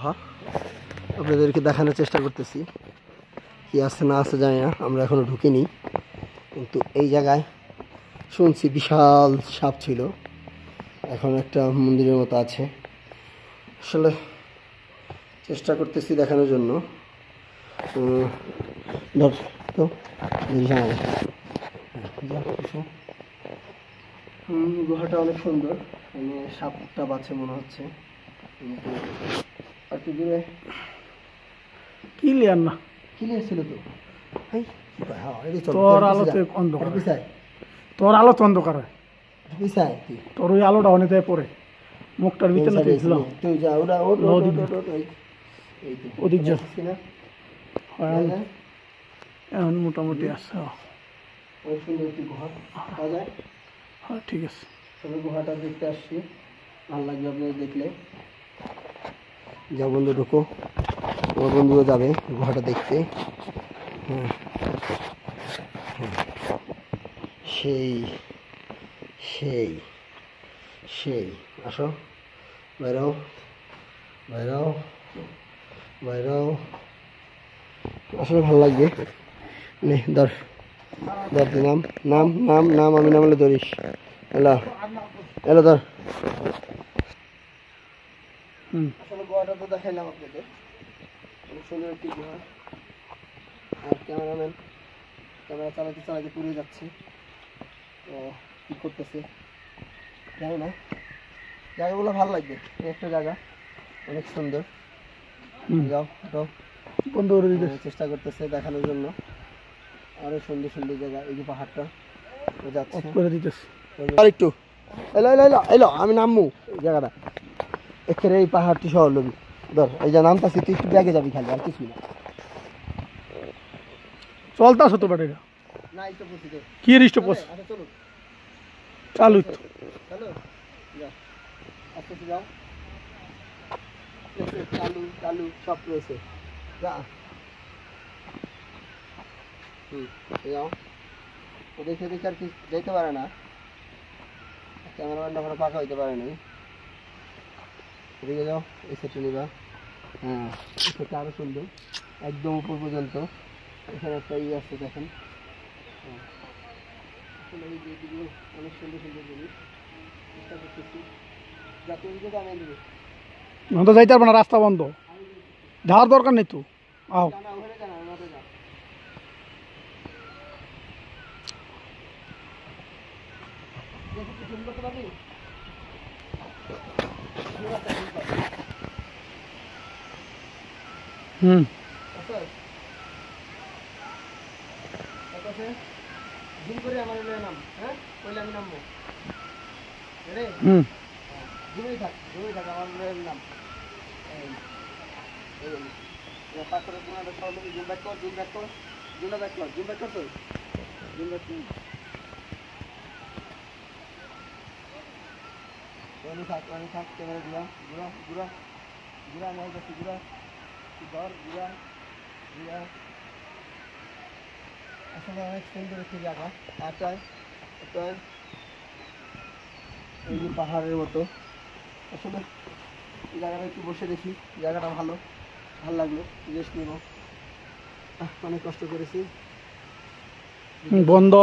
গুহা আপনাদেরকে দেখানোর চেষ্টা করতেছি। কি আছে না আছে জানি না আমরা এখনও ঢুকিনি। কিন্তু এই জায়গায় শুনছি বিশাল সাপ ছিল। এখন একটা মন্দিরের মতো আছে। আসলে চেষ্টা করতেছি দেখানোর জন্য। তো। হ্যাঁ, গুহাটা অনেক সুন্দর। সাপটা বাছে মনে হচ্ছে। কি দূরে। ক্লিয়ার না। ক্লিয়ার ছিল তো। কি হ্যাঁ, তোর আলোতে। অন্ধকার। তোর আলো তো অন্ধকার হয়। তোর ওই আলোটা অনেক পড়ে। মুখটার ভিতরে? তুই যা, ওদিক ওই? হয়, যা, যা। এখন মোটামুটি আছে হ্যাঁ, অনেক সুন্দর একটি গুহা। পাওয়া যায়। হ্যাঁ ঠিক আছে। সবাই গুহাটা দেখতে আসছি। ভালো লাগবে আপনাদের দেখলে। যা বন্ধু, ঢুকো। তোমার বন্ধুরা যাবে গুহাটা দেখতে। হ্যাঁ। সেই সেই সেই। আসো। বাইরাও বাইরাও বাইরাও আসলে ভালো লাগবে। নে, ধর। ধর নাম। নাম নাম নাম আমি নামলে ধরিস। এলো। এলো ধর। আসলে গোয়াটা তো দেখাইলাম আপনাদের। অনেক সুন্দর একটি গুহা। আর ক্যামেরাম্যান ক্যামেরা চালাতে চালাতে পুড়ে যাচ্ছে। তো কী করতেছে? জানি না। জায়গাগুলো ভালো লাগবে। একটা জায়গা। অনেক সুন্দর। যাও যাও। বন্ধ করে দিতে? চেষ্টা করতেছে দেখানোর জন্য। আরও সুন্দর সুন্দর জায়গা। এই যে পাহাড়টা। যাচ্ছে। করে দিতেছি। আর একটু এলো এলো এলো এলো আমি নামবো। জায়গাটা। এখানে এই পাহাড়টি সহ লবি। ধর এই যে নামতাছি তুই একটু ব্যাগে যাবি খালি আর কিছুই না। চলতা হতো ব্যাটারিটা না কি রিস্টো পোস আচ্ছা চলো। চালু তো। চলো চালু চালু সব রয়েছে। যা। হুম এই যাও। দেখে দেখে আর কি যেতে পারে না। ক্যামেরাম্যানটা ওখানে পাকা হইতে পারে নাই এদিকে যাও এই সেটটা নিবা। হ্যাঁ। সেটটা আরও সুন্দর একদম উপর পর্যন্ত। এখানে একটা ইয়ে আছে দেখেন। আসলে এই যে অনেক সুন্দর সুন্দর জিনিস। চেষ্টা করতেছি। যাতে ওইদিকে আমি দেবো। এখন যাইতে পারবে না রাস্তা বন্ধ। যাওয়ার দরকার নেই তো। আও। দেখি করতে পারবি হুম জুম করে হ্যাঁ হুম থাক থাক আমার নাম কোনাটা সব জুম ব্যাক কর জুম ব্যাক কর জুমটা ব্যাক কর জুম ব্যাক কর জুম ব্যাক কর ওখানে থাক ওখানে থাক, ক্যামেরা ঘুরা ঘুরা ঘুরা আমার কাছে ঘুরা ঘুরা ঘুরা আসলে অনেক সুন্দর একটি জায়গা এই যে পাহাড়ের মতো। আসলে জায়গাটা একটু বসে দেখি, জায়গাটা ভালো ভালো লাগল, রেস্ট নেব। অনেক কষ্ট করেছি। বন্ধ